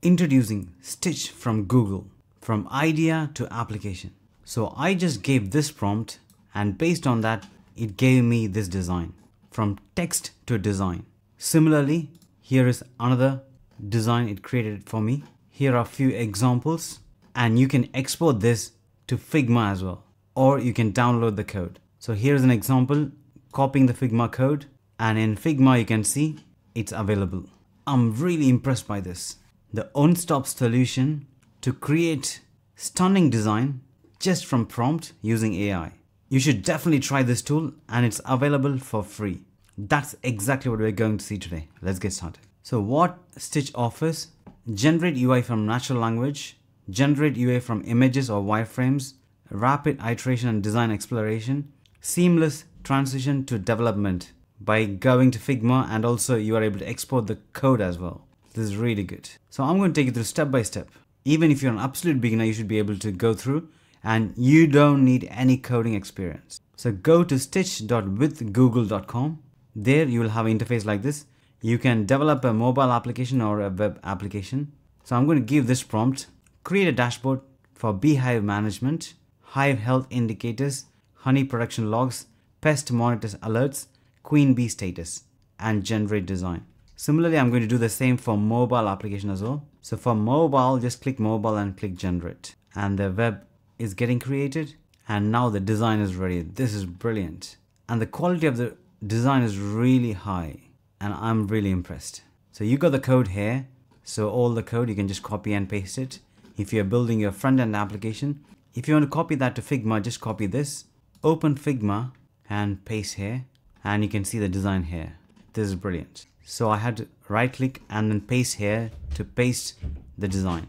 Introducing Stitch from Google, from idea to application. So I just gave this prompt and based on that, it gave me this design from text to design. Similarly, here is another design it created for me. Here are a few examples and you can export this to Figma as well or you can download the code. So here's an example copying the Figma code and in Figma you can see it's available. I'm really impressed by this. The one-stop solution to create stunning design just from prompt using AI. You should definitely try this tool and it's available for free. That's exactly what we're going to see today. Let's get started. So what Stitch offers, generate UI from natural language, generate UI from images or wireframes, rapid iteration and design exploration, seamless transition to development by going to Figma and also you are able to export the code as well. This is really good. So I'm going to take you through step by step. Even if you're an absolute beginner, you should be able to go through and you don't need any coding experience. So go to stitch.withgoogle.com. There you will have an interface like this. You can develop a mobile application or a web application. So I'm going to give this prompt, create a dashboard for beehive management, hive health indicators, honey production logs, pest monitors alerts, queen bee status, and generate design. Similarly, I'm going to do the same for mobile application as well. So for mobile, just click mobile and click generate. And the web is getting created. And now the design is ready. This is brilliant. And the quality of the design is really high. And I'm really impressed. So you got the code here. So all the code, you can just copy and paste it. If you're building your front-end application, if you want to copy that to Figma, just copy this, open Figma and paste here and you can see the design here. This is brilliant. So I had to right click and then paste here to paste the design.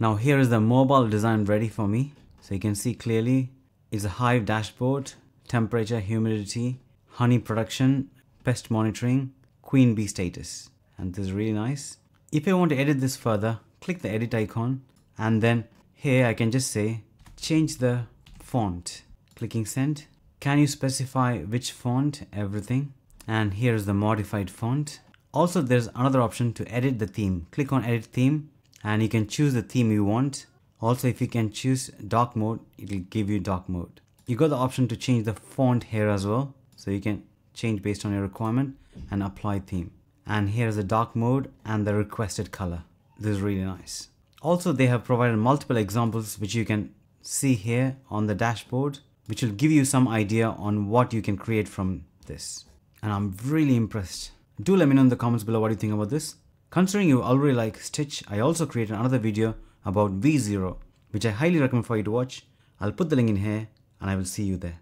Now here is the mobile design ready for me. So you can see clearly it's a hive dashboard, temperature, humidity, honey production, pest monitoring, queen bee status. And this is really nice. If I want to edit this further, click the edit icon and then here I can just say change the font. Clicking send. Can you specify which font? Everything. And here's the modified font. Also there's another option to edit the theme. Click on edit theme and you can choose the theme you want. Also if you can choose dark mode, it will give you dark mode. You got the option to change the font here as well. So you can change based on your requirement and apply theme. And here's the dark mode and the requested color. This is really nice. Also, they have provided multiple examples which you can see here on the dashboard, which will give you some idea on what you can create from this. And I'm really impressed. Do let me know in the comments below what you think about this. Considering you already like Stitch, I also created another video about V0, which I highly recommend for you to watch. I'll put the link in here and I will see you there.